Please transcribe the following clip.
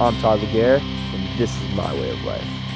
I'm Todd Laguerre, and this is my way of life.